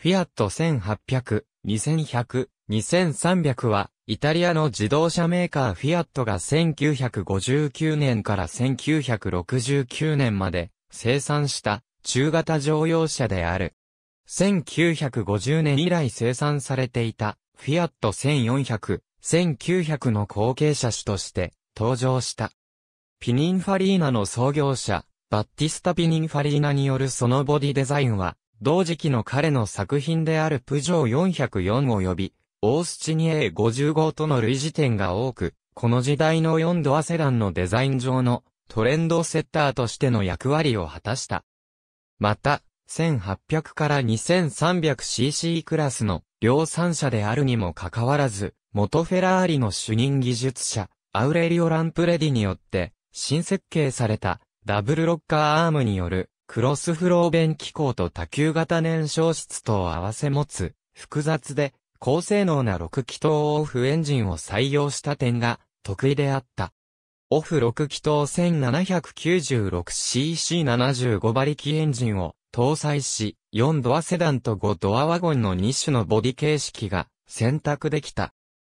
フィアット1800、2100、2300は、イタリアの自動車メーカーフィアットが1959年から1969年まで生産した中型乗用車である。1950年以来生産されていたフィアット1400、1900の後継車種として登場した。ピニンファリーナの創業者、バッティスタ・ピニンファリーナによるそのボディデザインは、同時期の彼の作品であるプジョー404及び、オースチニエー55との類似点が多く、この時代の4ドアセダンのデザイン上のトレンドセッターとしての役割を果たした。また、1800から 2300cc クラスの量産車であるにもかかわらず、元フェラーリの主任技術者、アウレリオ・ランプレディによって新設計されたダブルロッカーアームによるクロスフロー弁機構と多球型燃焼室とを合わせ持つ複雑で高性能な6気筒オフエンジンを採用した点が得意であった。オフ6気筒 1796cc75 馬力エンジンを搭載し、4ドアセダンと5ドアワゴンの2種のボディ形式が選択できた。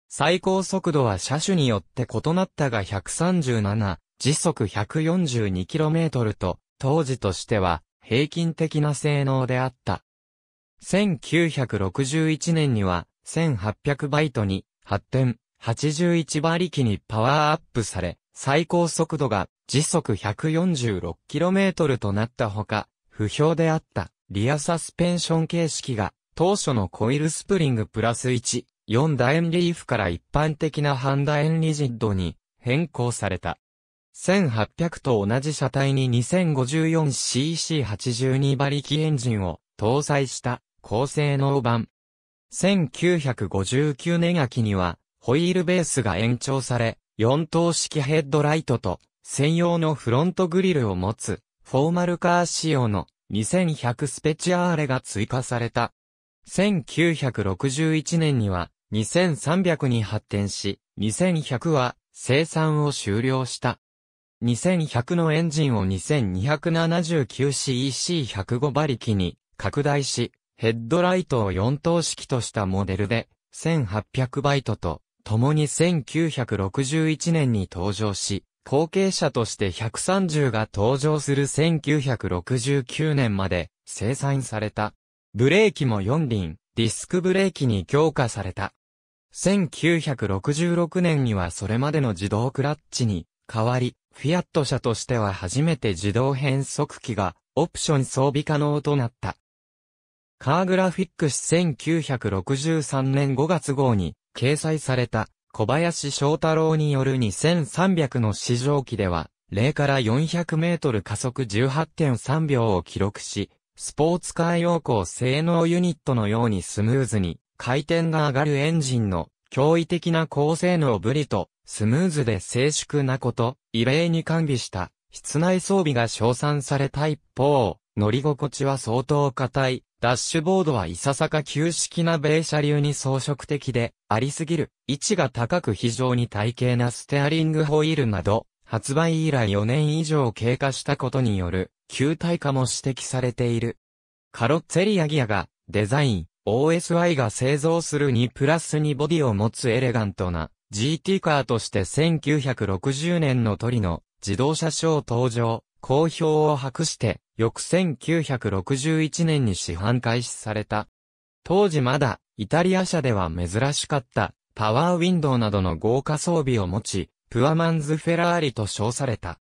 最高速度は車種によって異なったが137、時速 142km と、当時としては平均的な性能であった。1961年には1800バイトに発展、81馬力にパワーアップされ、最高速度が時速 146km となったほか、不評であったリアサスペンション形式が当初のコイルスプリングプラス1、4楕円リーフから一般的な半楕円リジッドに変更された。1800と同じ車体に 2054cc82 馬力エンジンを搭載した高性能版。1959年秋にはホイールベースが延長され、4灯式ヘッドライトと専用のフロントグリルを持つフォーマルカー仕様の2100スペチアーレが追加された。1961年には2300に発展し、2100は生産を終了した。2100のエンジンを 2279cc105 馬力に拡大し、ヘッドライトを4灯式としたモデルで、1800バイトと共に1961年に登場し、後継者として130が登場する1969年まで生産された。ブレーキも4輪、ディスクブレーキに強化された。1966年にはそれまでの自動クラッチに代わり、フィアット車としては初めて自動変速機がオプション装備可能となった。カーグラフィックス1963年5月号に掲載された小林翔太郎による2300の試乗機では0から400メートル加速18.3秒を記録し、スポーツカー用行性能ユニットのようにスムーズに回転が上がるエンジンの驚異的な高性能ぶりと、スムーズで静粛なこと、異例に完備した、室内装備が称賛された一方、乗り心地は相当硬い、ダッシュボードはいささか旧式な米車流に装飾的で、ありすぎる、位置が高く非常に体型なステアリングホイールなど、発売以来4年以上経過したことによる、球体化も指摘されている。カロッツェリアギアが、デザイン、OSY が製造する2プラス2ボディを持つエレガントな GT カーとして1960年のトリの自動車ショー登場、好評を博して、翌1961年に市販開始された。当時まだイタリア車では珍しかったパワーウィンドウなどの豪華装備を持ち、プアマンズフェラーリと称された。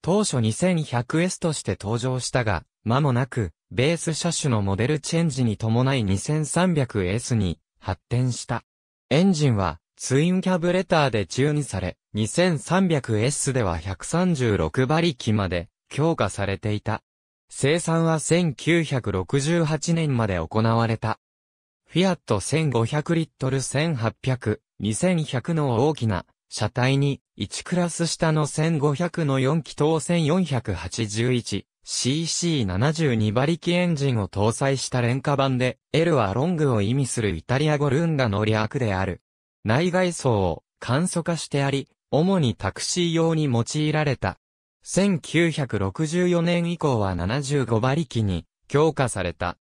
当初 2100S として登場したが、間もなく、ベース車種のモデルチェンジに伴い 2300S に発展した。エンジンはツインキャブレターでチューンされ、2300S では136馬力まで強化されていた。生産は1968年まで行われた。フィアット1500リットル1800、2100の大きな車体に1クラス下の1500の4気筒1481、CC72 馬力エンジンを搭載した廉価版で、L はロングを意味するイタリア語ルンガの略である。内外装を簡素化してあり、主にタクシー用に用いられた。1964年以降は75馬力に強化された。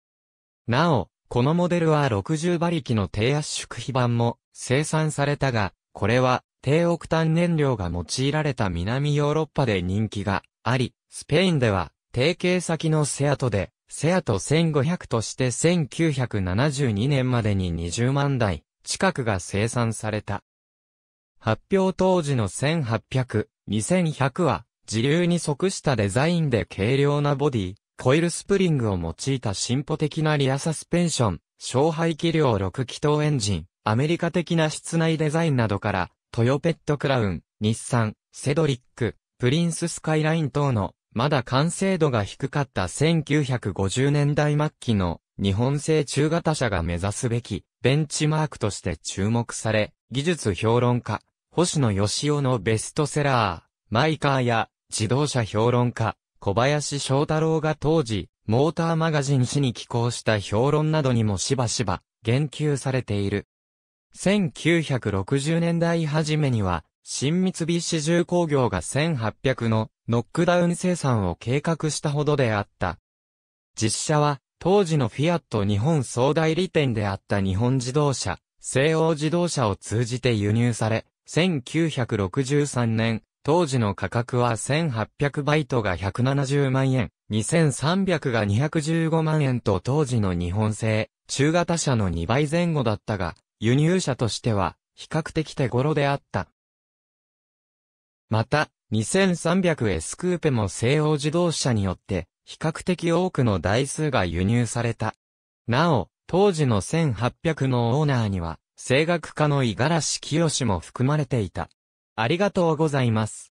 なお、このモデルは60馬力の低圧縮比版も生産されたが、これは低オクタン燃料が用いられた南ヨーロッパで人気があり、スペインでは提携先のセアトで、セアト1500として1972年までに20万台近くが生産された。発表当時の1800、2100は自流に即したデザインで軽量なボディ、コイルスプリングを用いた進歩的なリアサスペンション、小排気量6気筒エンジン、アメリカ的な室内デザインなどから、トヨペットクラウン、日産、セドリック、プリンススカイライン等の、まだ完成度が低かった1950年代末期の日本製中型車が目指すべきベンチマークとして注目され、技術評論家、星野義雄のベストセラー、マイカーや自動車評論家、小林翔太郎が当時、モーターマガジン誌に寄稿した評論などにもしばしば言及されている。1960年代初めには、新三菱重工業が1800のノックダウン生産を計画したほどであった。実車は、当時のフィアット日本総代理店であった日本自動車、西欧自動車を通じて輸入され、1963年、当時の価格は1800バイトが170万円、2300が215万円と当時の日本製、中型車の2倍前後だったが、輸入車としては、比較的手頃であった。また、2300S クーペも西欧自動車によって、比較的多くの台数が輸入された。なお、当時の1800のオーナーには、声楽家の五十嵐清も含まれていた。ありがとうございます。